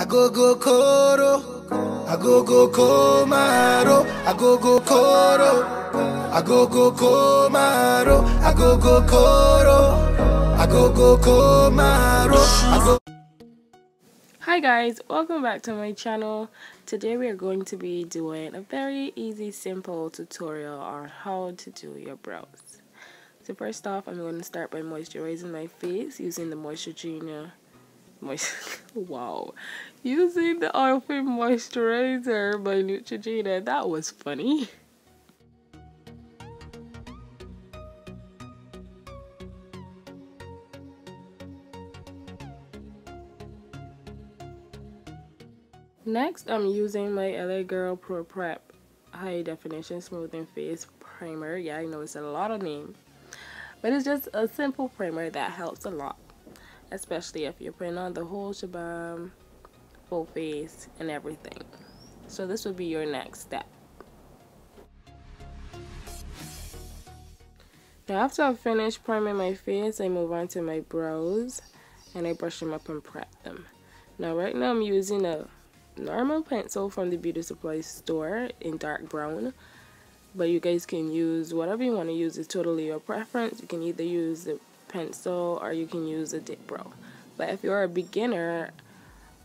I go go koro. I go go komaro. I go go koro. I go go komaro. I go go koro. I go go komaro. Hi guys, welcome back to my channel. Today we are going to be doing a very easy simple tutorial on how to do your brows. So first off, I'm going to start by moisturizing my face using the Moisture Wow. Using the oil free moisturizer by Neutrogena. That was funny. Next, I'm using my LA Girl Pro Prep High Definition Smoothing Face Primer. Yeah, I know it's a lot of name, but it's just a simple primer that helps a lot, especially if you're putting on the whole shabam, full face, and everything. So this would be your next step. Now after I've finished priming my face, I move on to my brows and I brush them up and prep them. Now right now I'm using a normal pencil from the beauty supply store in dark brown but you guys can use whatever you want to use it's totally your preference you can either use the pencil or you can use a dip brow but if you're a beginner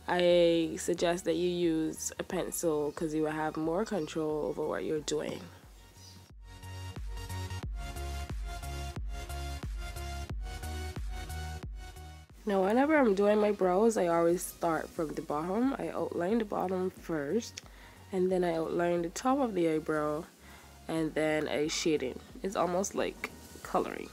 I suggest that you use a pencil because you will have more control over what you're doing Now whenever I'm doing my brows, I always start from the bottom. I outline the bottom first, and then I outline the top of the eyebrow, and then I shading. It's almost like coloring.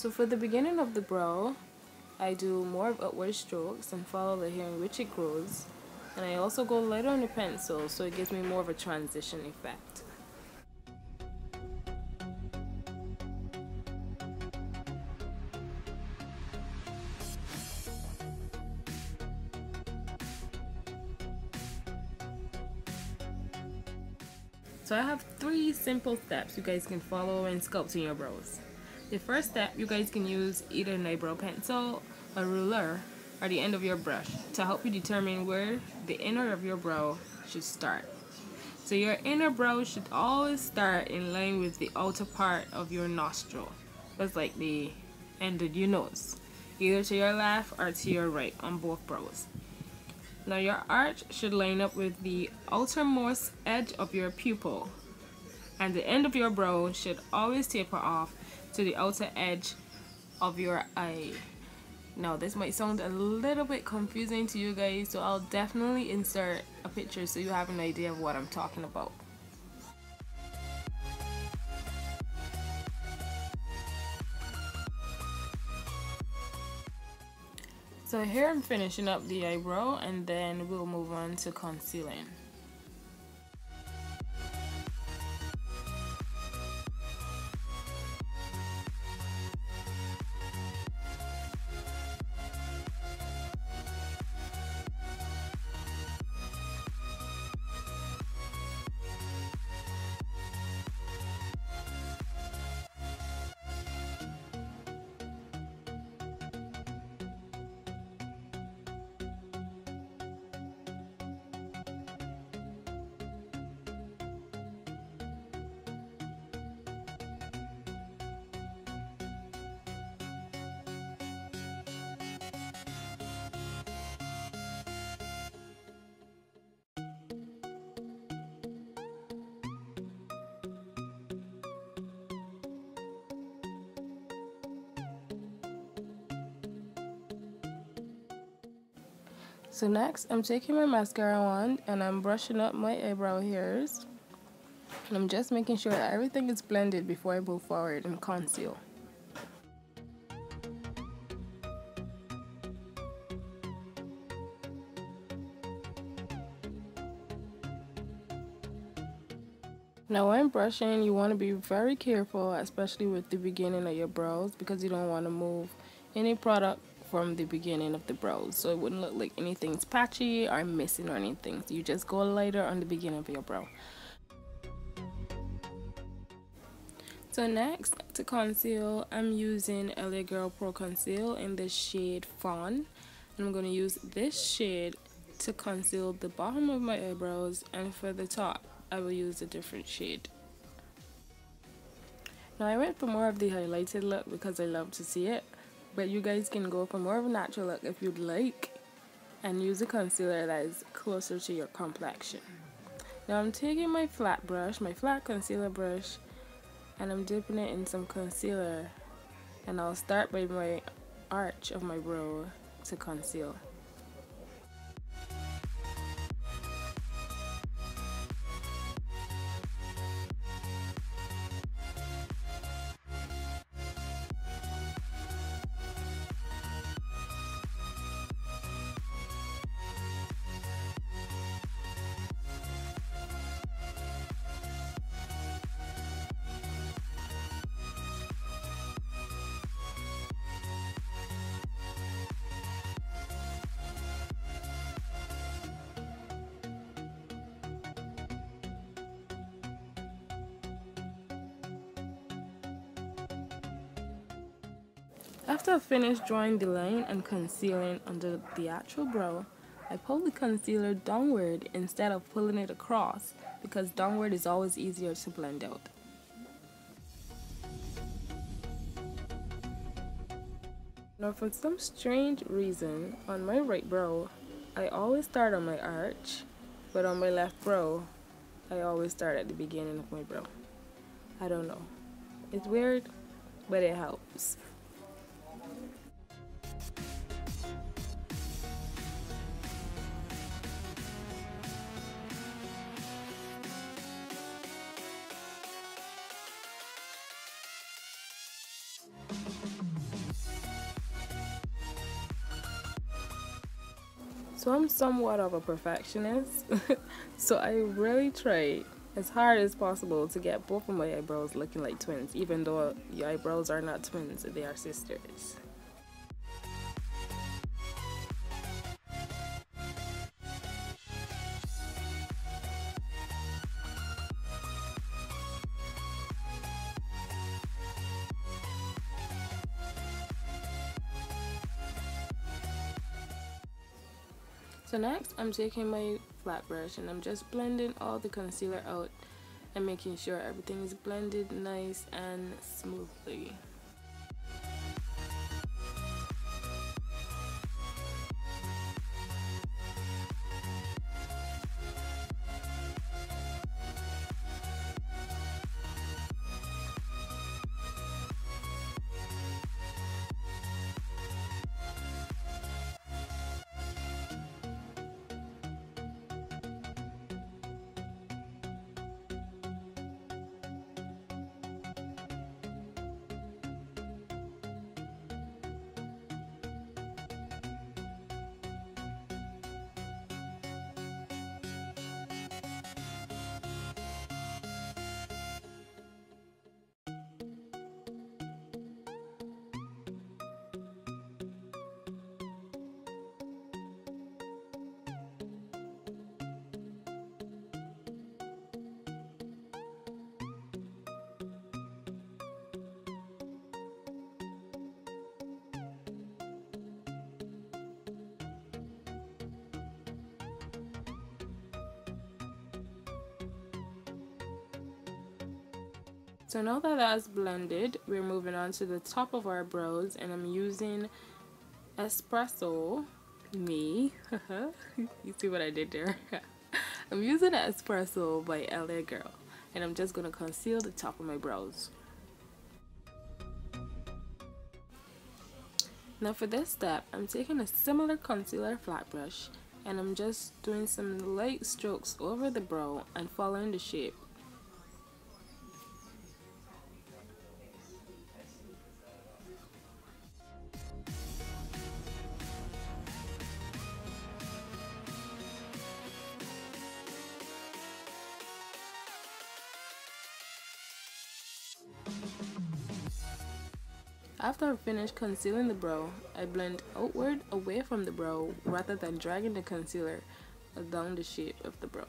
So for the beginning of the brow, I do more of upward strokes and follow the hair in which it grows. And I also go lighter on the pencil so it gives me more of a transition effect. So I have three simple steps you guys can follow in sculpting your brows. The first step, you guys can use either an eyebrow pencil, a ruler, or the end of your brush to help you determine where the inner of your brow should start. So your inner brow should always start in line with the outer part of your nostril. That's like the end of your nose. Either to your left or to your right on both brows. Now your arch should line up with the outermost edge of your pupil. And the end of your brow should always taper off to the outer edge of your eye. Now this might sound a little bit confusing to you guys so I'll definitely insert a picture so you have an idea of what I'm talking about. So here I'm finishing up the eyebrow and then we'll move on to concealing. So next, I'm taking my mascara wand and I'm brushing up my eyebrow hairs. And I'm just making sure that everything is blended before I move forward and conceal. Now when brushing, you want to be very careful, especially with the beginning of your brows because you don't want to move any product from the beginning of the brows so it wouldn't look like anything's patchy or missing or anything. So you just go lighter on the beginning of your brow. So next, to conceal, I'm using LA Girl Pro Conceal in the shade Fawn. And I'm going to use this shade to conceal the bottom of my eyebrows and for the top I will use a different shade. Now I went for more of the highlighted look because I love to see it, but you guys can go for more of a natural look if you'd like and use a concealer that is closer to your complexion. Now I'm taking my flat brush, my flat concealer brush, and I'm dipping it in some concealer and I'll start by my arch of my brow to conceal. After I finish drawing the line and concealing under the actual brow, I pull the concealer downward instead of pulling it across because downward is always easier to blend out. Now for some strange reason, on my right brow, I always start on my arch, but on my left brow, I always start at the beginning of my brow. I don't know. It's weird, but it helps. So I'm somewhat of a perfectionist, so I really try as hard as possible to get both of my eyebrows looking like twins, even though your eyebrows are not twins, they are sisters. So next I'm taking my flat brush and I'm just blending all the concealer out and making sure everything is blended nice and smoothly. So now that that's blended, we're moving on to the top of our brows and I'm using Espresso, me, you see what I did there? I'm using Espresso by LA Girl and I'm just going to conceal the top of my brows. Now for this step, I'm taking a similar concealer flat brush and I'm just doing some light strokes over the brow and following the shape After I finish concealing the brow, I blend outward away from the brow rather than dragging the concealer down the shape of the brow.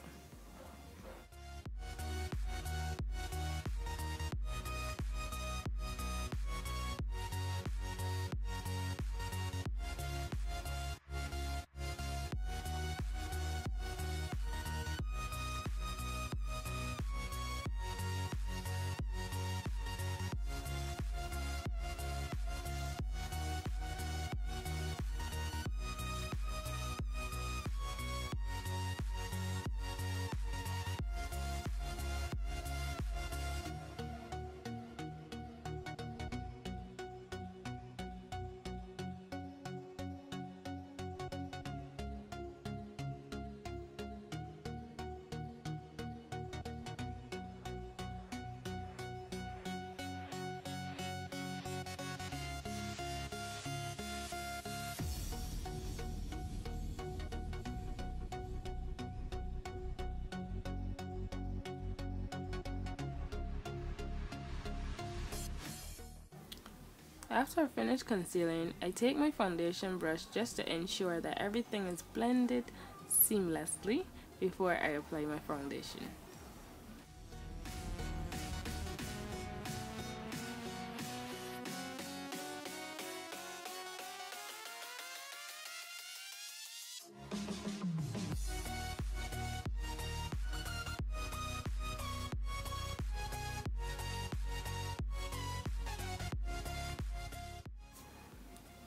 After I finish concealing, I take my foundation brush just to ensure that everything is blended seamlessly before I apply my foundation.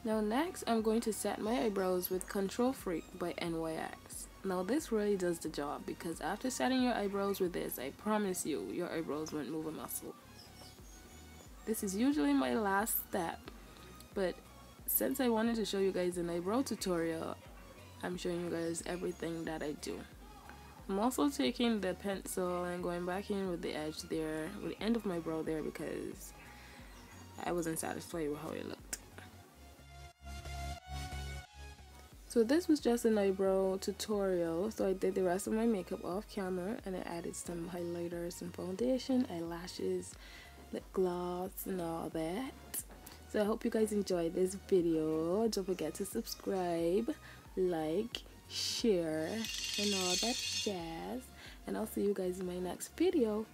Now next I'm going to set my eyebrows with Control Freak by NYX. Now this really does the job because after setting your eyebrows with this, I promise you, your eyebrows won't move a muscle. This is usually my last step, but since I wanted to show you guys an eyebrow tutorial, I'm showing you guys everything that I do. I'm also taking the pencil and going back in with the edge there, with the end of my brow there because I wasn't satisfied with how it looked. So this was just an eyebrow tutorial. So I did the rest of my makeup off camera and I added some highlighters, some foundation, eyelashes, lip gloss and all that. So I hope you guys enjoyed this video. Don't forget to subscribe, like, share, and all that jazz. And I'll see you guys in my next video.